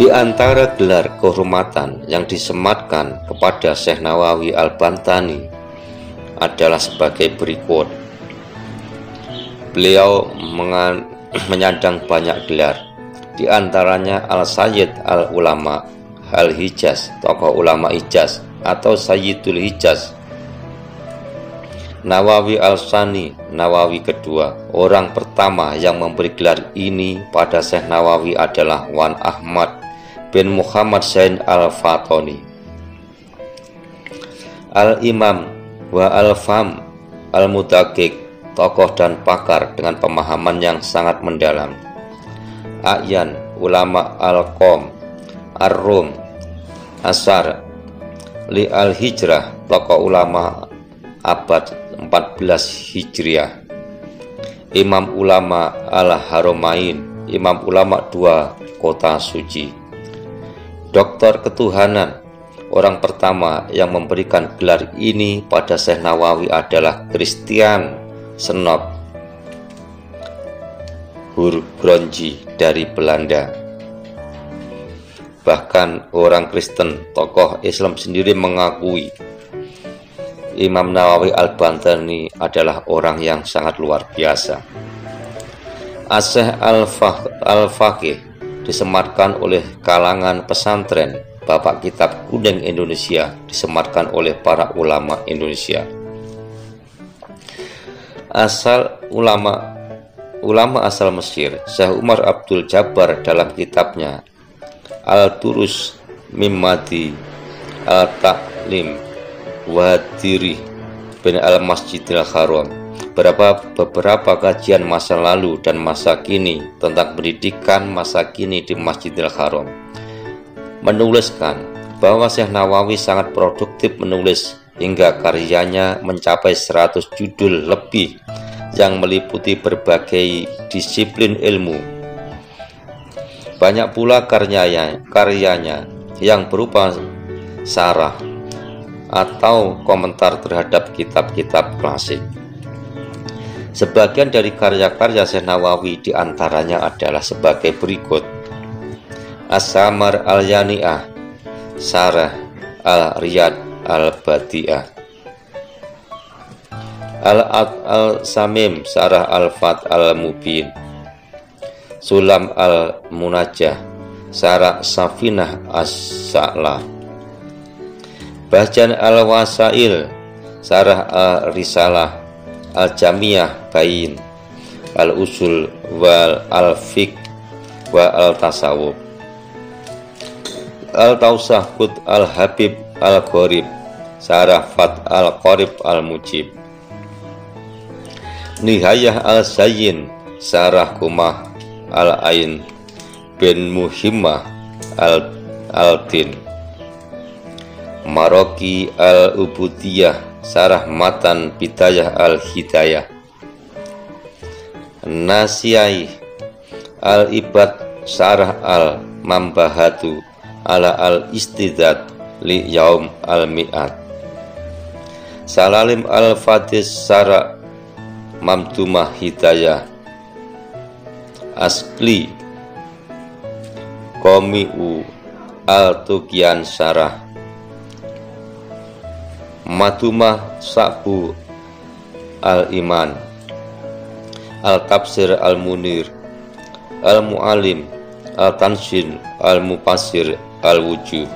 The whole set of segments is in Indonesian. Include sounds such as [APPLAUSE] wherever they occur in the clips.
Di antara gelar kehormatan yang disematkan kepada Syekh Nawawi Al-Bantani adalah sebagai berikut. Beliau [CLEARS THROAT] menyandang banyak gelar, di antaranya Al-Sayyid Al-Ulama Al-Hijaz, tokoh ulama Hijaz atau Sayyidul Hijaz Nawawi Al-Sani, Nawawi kedua, orang pertama yang memberi gelar ini pada Syekh Nawawi adalah Wan Ahmad bin Muhammad Zain Al-Fatoni. Al-Imam wa Al-Fam Al-Mudakik, tokoh dan pakar dengan pemahaman yang sangat mendalam. A'yan, ulama Al-Qom, Ar-Rum, Asar, Li Al-Hijrah, tokoh ulama abad 14 Hijriah Imam ulama Al-Haramain Imam ulama dua kota suci Dokter ketuhanan Orang pertama yang memberikan gelar ini pada Syekh Nawawi adalah Christian Senop Hurgronji dari Belanda Bahkan orang Kristen, tokoh Islam sendiri mengakui Imam Nawawi Al-Bantani adalah orang yang sangat luar biasa. Asyh Al-Faqih disematkan oleh kalangan pesantren Bapak Kitab Kuning Indonesia disematkan oleh para ulama Indonesia. Asal ulama ulama asal Mesir, Syekh Umar Abdul Jabbar dalam kitabnya Al-Turus Mimadi Al-Ta'lim Wadiri bin Al-Masjidil Haram beberapa, beberapa kajian masa lalu dan masa kini tentang pendidikan masa kini di Masjidil Haram menuliskan bahwa Syekh Nawawi sangat produktif menulis hingga karyanya mencapai 100 judul lebih yang meliputi berbagai disiplin ilmu. Banyak pula karyanya, karyanya yang berupa sarah, atau komentar terhadap kitab-kitab klasik. Sebagian dari karya-karya Syekh Nawawi di antaranya adalah sebagai berikut. As-Samar al-Yani'ah, Sarah al-Riyad al-Badi'ah, Al-Ad al-Samim, Sarah al-Fat al-Mubin, Sulam al-Munajah, Sarah Safinah as-Sa'lah, Bahjan al-Wasail Sarah al-Risalah Al-Jamiyah Bayin Al-Usul wal Al-Fiqh wa Al-Tasawuf. Al-Tausahud Al-Habib Al-Qorib Sarah Fat Al-Qorib Al-Mujib. Nihayah Al-Sayyin Sarah Kumah Al-Ain bin Muhimmah Al-Din Maroki al-Ubudiyah Sarah Matan Bidayah al-Hidayah. Nasiyai al-Ibad Sarah al-Mambahatu ala al-Istidat li Yaum al-Mi'at Salalim al-Fadis Sarah Mamdumah Hidayah. Askli Komi'u Al-Tukian Sarah Matumah Sabu Al-Iman. Al-Tafsir Al-Munir. Al-Mu'alim Al-Tanshin Al-Mupasir Al-Wujuh.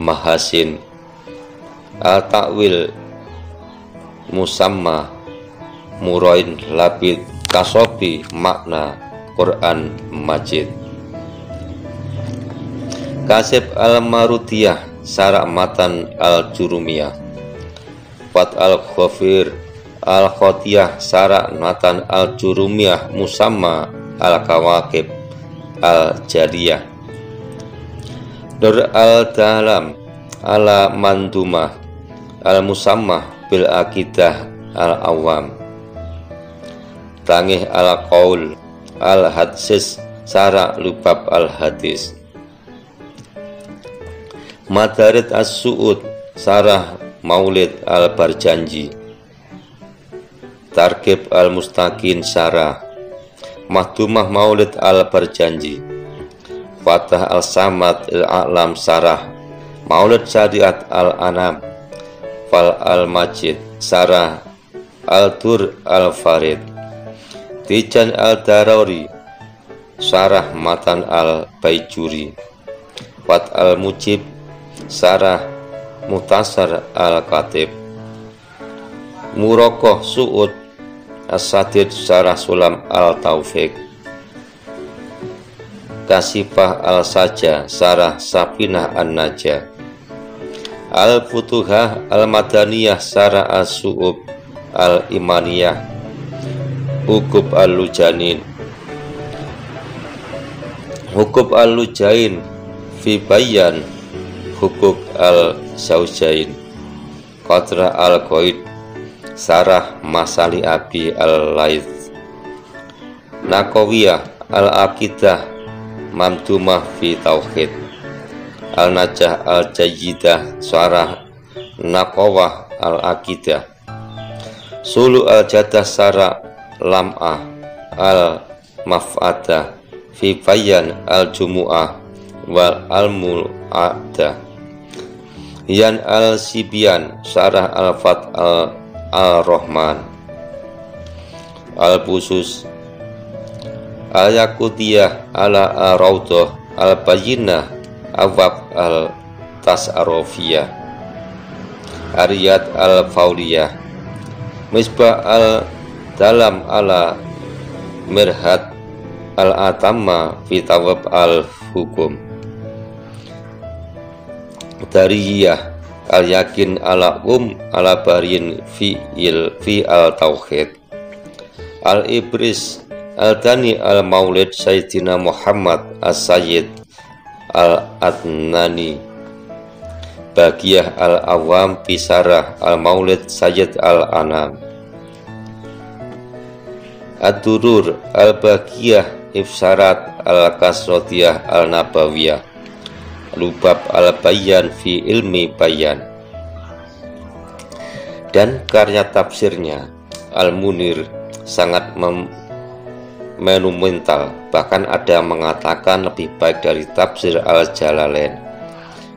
Mahasin Al-Ta'wil Musamma Murain Labid Kasobi Makna Quran Majid. Kasib Al-Marutiyah Sarak Matan Al-Jurumiyah Fat al-Khafir al-Khotiyah Sarak Natan al-Jurumiyah Musamma al-Kawakib al-Jariyah. Nur al-Dalam ala Mandumah al-Musammah bil Akidah al-Awam Tangih al-Qaul al-Hadsis Sarak Lubab al-Hadis. Madarit as-Su'ud Sarah Maulid Al-Barjanji. Targib Al-Mustaqin Sarah. Mahdumah Maulid Al-Barjanji. Fatah Al-Samad Al-A'lam Sarah. Maulid Syariat Al-Anam. Fal Al-Majid Sarah. Al-Tur Al-Farid. Tijan Al-Darori. Sarah Matan Al-Baijuri. Fat Al-Mujib Sarah Mutasar Al-Katib Murokoh Su'ud As-Sadid Sarah Sulam Al-Taufik Kasifah Al-Saja Sarah Sapinah An-Najah. Al-Futuhah Al-Madaniyah Sarah As-Su'ub Al-Imaniyah. Hukub Al-Lujanin. Hukub Al-Lujain Fi Bayan Hukub Al-Zaujain Qadra Al-Qaid Sarah Masali Abi Al-Laith Nakowiyah Al-Aqidah Mamdumah fi Tauhid Al-Najah Al-Jayyidah Sarah Naqawah Al-Aqidah Sulu Al-Jadah Sarah Lam'ah Al-Maf'adah Fi Bayan Al-Jumu'ah Wal Al-Mul'adah Yan Al-Sibian Sarah Al-Fat Al-Rahman. Al-Busus. Al-Yakutiyah ala Ar-Raudah Al-Bayyinah Awab Al-Tasarofiyah Ariyat Al-Fauliyah. Misbah Al-Dalam ala Mirhat Al-Atamma Fitawab Al-Hukum Dariyah Al-Yakin ala Um ala Barin fi, il, fi Al-Tauhid. Al-Ibris Al-Dani Al-Maulid Sayyidina Muhammad As-Sayyid Al-Adnani. Bagiyah Al-Awam Pisarah Al-Maulid Sayyid Al-Anam. Ad-Durur Al-Bagiyah Ifsarat Al-Kasrotiyah Al-Nabawiyah Lubab Al-Bayan Fi Ilmi Bayan dan karya tafsirnya Al-Munir sangat monumental, bahkan ada mengatakan lebih baik dari tafsir Al-Jalalain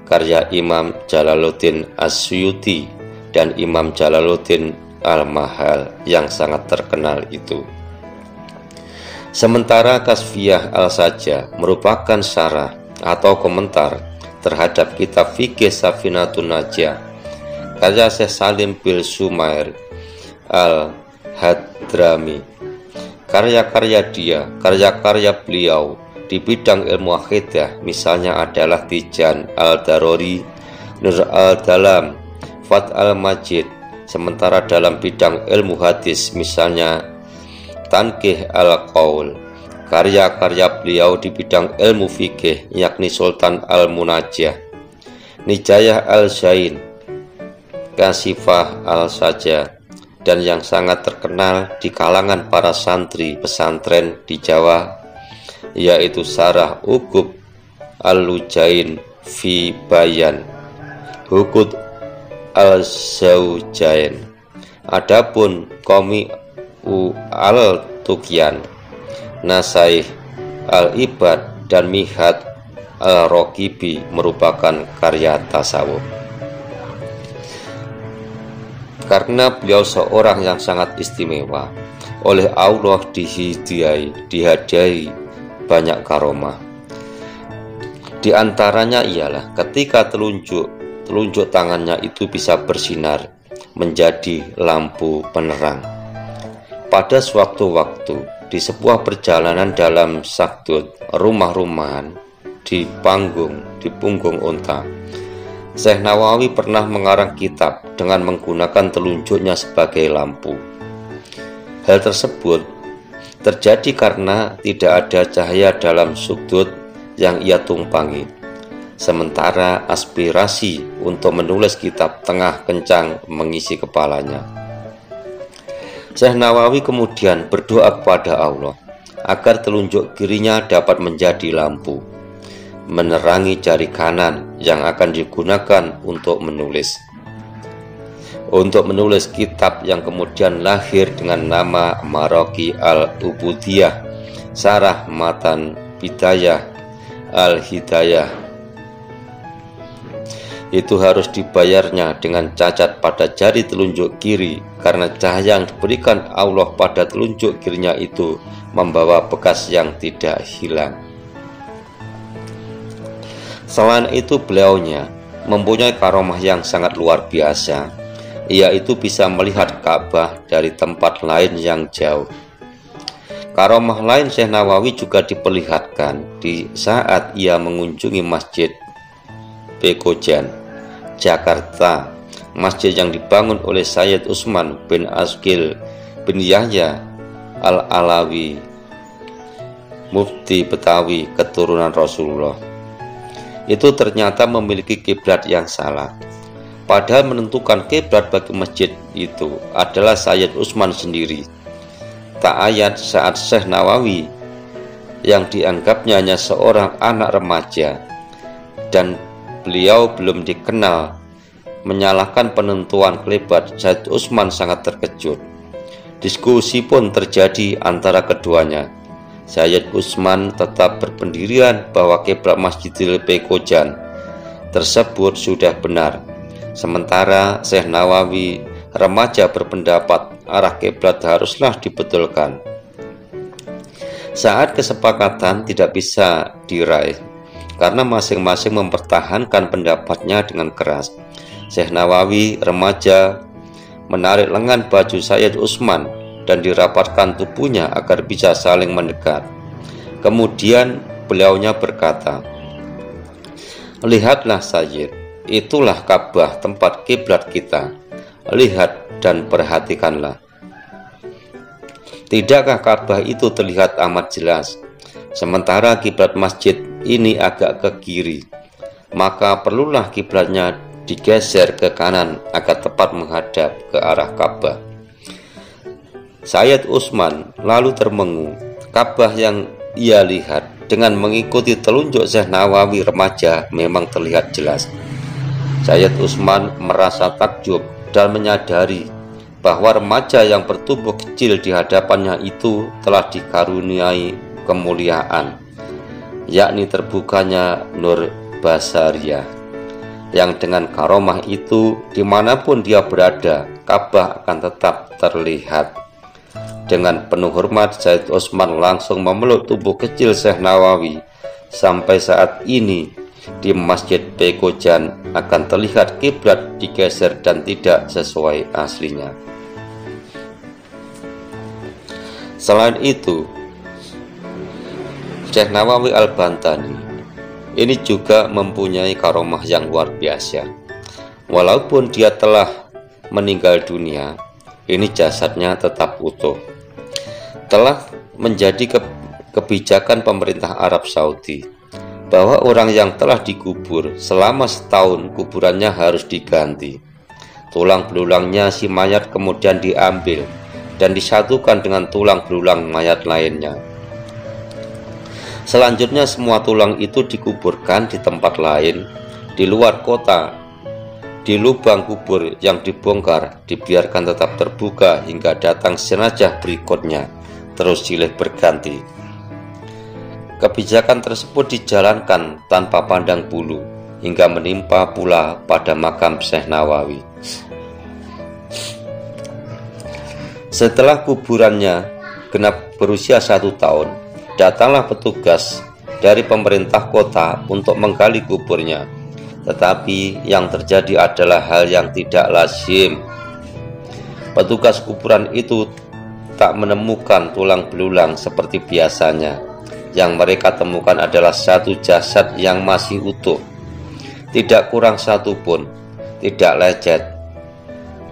karya Imam Jalaluddin Asyuti dan Imam Jalaluddin Al-Mahal yang sangat terkenal itu. Sementara Kasfiyah Al-Saja merupakan syarah atau komentar terhadap kitab fikih Safinatun Najah karya Syekh Salim bil Sumair Al-Hadrami. Karya-karya dia, karya-karya beliau di bidang ilmu akidah misalnya adalah Tijan Al-Darori, Nur Al-Dalam, Fat Al-Majid, sementara dalam bidang ilmu hadis misalnya Tankih Al-Qaul, karya-karya beliau di bidang ilmu fikih yakni Sultan Al-Munajjah, Nijayah Al-Zain, Kasifah Al-Sajah, dan yang sangat terkenal di kalangan para santri pesantren di Jawa yaitu Sarah Ukub Al-Lujain fi Bayan Hukut Al-Zaujain. Adapun Komi U Al-Tukyan Nasaih Al-Ibad dan Mihat Al-Rokibi merupakan karya tasawuf. Karena beliau seorang yang sangat istimewa oleh Allah dihidayai dihadiahi banyak karomah. Di antaranya ialah ketika telunjuk telunjuk tangannya itu bisa bersinar menjadi lampu penerang. Pada suatu waktu di sebuah perjalanan dalam sakdut rumah-rumahan di panggung di punggung unta Syekh Nawawi pernah mengarang kitab dengan menggunakan telunjuknya sebagai lampu. Hal tersebut terjadi karena tidak ada cahaya dalam sudut yang ia tumpangi. Sementara aspirasi untuk menulis kitab tengah kencang mengisi kepalanya. Syekh Nawawi kemudian berdoa kepada Allah agar telunjuk kirinya dapat menjadi lampu menerangi jari kanan yang akan digunakan untuk menulis. Untuk menulis kitab yang kemudian lahir dengan nama Maroki al-Ubudiyah, Sarah Matan Bidayah Al-Hidayah itu harus dibayarnya dengan cacat pada jari telunjuk kiri karena cahaya yang diberikan Allah pada telunjuk kirinya itu membawa bekas yang tidak hilang. Selain itu beliaunya mempunyai karomah yang sangat luar biasa. Ia itu bisa melihat Ka'bah dari tempat lain yang jauh. Karomah lain Syekh Nawawi juga diperlihatkan di saat ia mengunjungi Masjid Bekojan, Jakarta. Masjid yang dibangun oleh Sayyid Usman bin Askil bin Yahya Al-Alawi, Mufti Betawi keturunan Rasulullah itu ternyata memiliki kiblat yang salah. Padahal menentukan kiblat bagi masjid itu adalah Sayyid Utsman sendiri. Tak ayat saat Syekh Nawawi yang dianggapnya hanya seorang anak remaja dan beliau belum dikenal menyalahkan penentuan kiblat Sayyid Utsman sangat terkejut. Diskusi pun terjadi antara keduanya Sayyid Usman tetap berpendirian bahwa kiblat Masjidil Bekojan tersebut sudah benar. Sementara Syekh Nawawi remaja berpendapat arah kiblat haruslah dibetulkan. Saat kesepakatan tidak bisa diraih karena masing-masing mempertahankan pendapatnya dengan keras. Syekh Nawawi remaja menarik lengan baju Sayyid Usman dan dirapatkan tubuhnya agar bisa saling mendekat. Kemudian beliaunya berkata, Lihatlah Sayyid, itulah Ka'bah tempat kiblat kita. Lihat dan perhatikanlah. Tidakkah Ka'bah itu terlihat amat jelas? Sementara kiblat masjid ini agak ke kiri, maka perlulah kiblatnya digeser ke kanan agar tepat menghadap ke arah Ka'bah. Sayyid Usman lalu termengu. Ka'bah yang ia lihat dengan mengikuti telunjuk Syekh Nawawi remaja memang terlihat jelas. Sayyid Usman merasa takjub dan menyadari bahwa remaja yang bertubuh kecil di hadapannya itu telah dikaruniai kemuliaan, yakni terbukanya Nur Basaria yang dengan karomah itu di mana pun dia berada, Ka'bah akan tetap terlihat. Dengan penuh hormat, Said Osman langsung memeluk tubuh kecil Syekh Nawawi. Sampai saat ini, di Masjid Bekojan akan terlihat kiblat digeser dan tidak sesuai aslinya. Selain itu, Syekh Nawawi Al-Bantani ini juga mempunyai karomah yang luar biasa. Walaupun dia telah meninggal dunia, ini jasadnya tetap utuh telah menjadi ke kebijakan pemerintah Arab Saudi bahwa orang yang telah dikubur selama setahun kuburannya harus diganti. Tulang belulangnya si mayat kemudian diambil dan disatukan dengan tulang belulang mayat lainnya. Selanjutnya semua tulang itu dikuburkan di tempat lain di luar kota. Di lubang kubur yang dibongkar dibiarkan tetap terbuka hingga datang jenazah berikutnya terus silih berganti. Kebijakan tersebut dijalankan tanpa pandang bulu hingga menimpa pula pada makam Syekh Nawawi. Setelah kuburannya genap berusia satu tahun, datanglah petugas dari pemerintah kota untuk menggali kuburnya. Tetapi yang terjadi adalah hal yang tidak lazim. Petugas kuburan itu tak menemukan tulang belulang seperti biasanya. Yang mereka temukan adalah satu jasad yang masih utuh, tidak kurang satu pun, tidak lecet,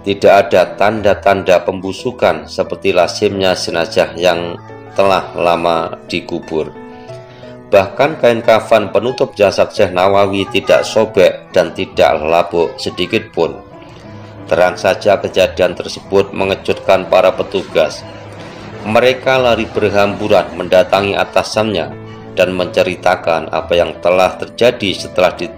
tidak ada tanda-tanda pembusukan seperti lazimnya jenazah yang telah lama dikubur. Bahkan kain kafan penutup jasad Syekh Nawawi tidak sobek dan tidak labuk sedikit pun. Terang saja kejadian tersebut mengejutkan para petugas mereka lari berhamburan mendatangi atasannya dan menceritakan apa yang telah terjadi setelah di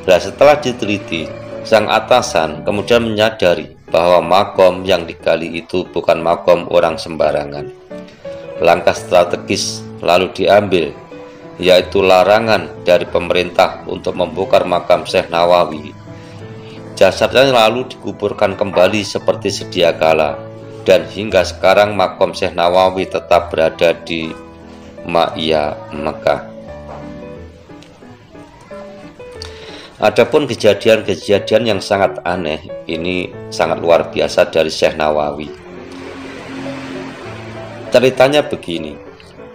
Nah, setelah diteliti, sang atasan kemudian menyadari bahwa makom yang digali itu bukan makom orang sembarangan. Langkah strategis lalu diambil, yaitu larangan dari pemerintah untuk membongkar makam Syekh Nawawi. Jasadnya lalu dikuburkan kembali seperti sedia kala dan hingga sekarang makam Syekh Nawawi tetap berada di Ma'iyah Mekah. Adapun kejadian-kejadian yang sangat aneh ini sangat luar biasa dari Syekh Nawawi. Ceritanya begini,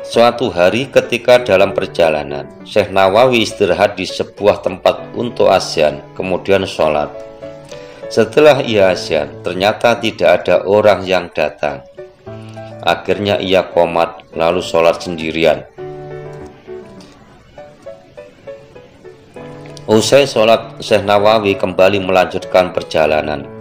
suatu hari ketika dalam perjalanan, Syekh Nawawi istirahat di sebuah tempat untuk asyan, kemudian sholat. Setelah ia asyan, ternyata tidak ada orang yang datang. Akhirnya ia komat, lalu sholat sendirian. Usai sholat, Syekh Nawawi kembali melanjutkan perjalanan.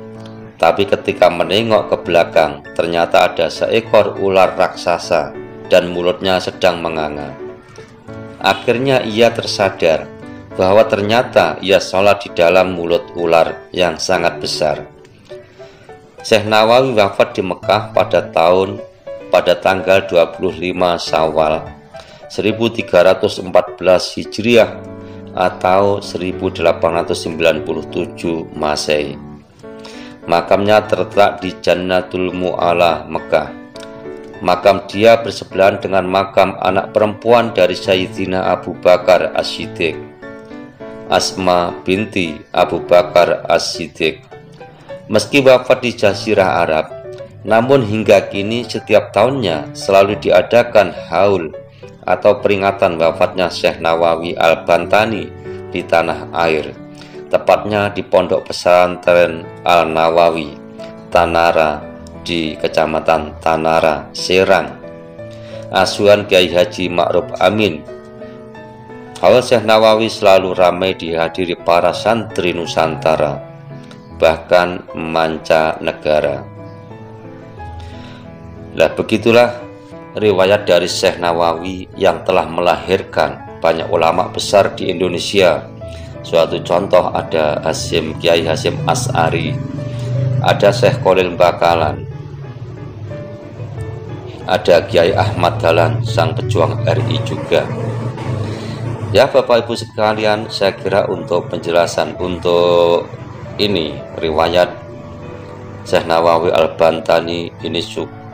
Tapi ketika menengok ke belakang, ternyata ada seekor ular raksasa dan mulutnya sedang menganga. Akhirnya ia tersadar bahwa ternyata ia sholat di dalam mulut ular yang sangat besar. Syekh Nawawi wafat di Mekah pada tahun pada tanggal 25 Syawal 1314 Hijriah atau 1897 Masehi. Makamnya terletak di Jannatul Mu'ala, Mekah. Makam dia bersebelahan dengan makam anak perempuan dari Sayyidina Abu Bakar As-Siddiq, Asma binti Abu Bakar As-Siddiq. Meski wafat di Jazirah Arab, namun hingga kini setiap tahunnya selalu diadakan haul atau peringatan wafatnya Syekh Nawawi Al-Bantani di tanah air tepatnya di Pondok Pesantren Al-Nawawi, Tanara, di Kecamatan Tanara, Serang. Asuhan Kiai Haji Ma'ruf Amin. Haul Syekh Nawawi selalu ramai dihadiri para santri Nusantara, bahkan manca negara. Nah begitulah riwayat dari Syekh Nawawi yang telah melahirkan banyak ulama besar di Indonesia Suatu contoh ada Hasim Kiai Hasim As'ari, ada Syekh Kolil Bakalan, ada Kiai Ahmad Dahlan, sang pejuang RI juga. Ya Bapak Ibu sekalian, saya kira untuk penjelasan untuk ini riwayat Syekh Nawawi Al-Bantani ini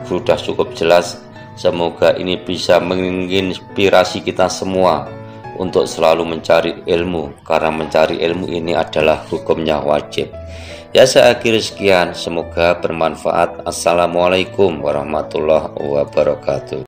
sudah cukup jelas. Semoga ini bisa menginspirasi kita semua untuk selalu mencari ilmu karena mencari ilmu ini adalah hukumnya wajib. Ya saya akhiri sekian, semoga bermanfaat. Assalamualaikum warahmatullahi wabarakatuh.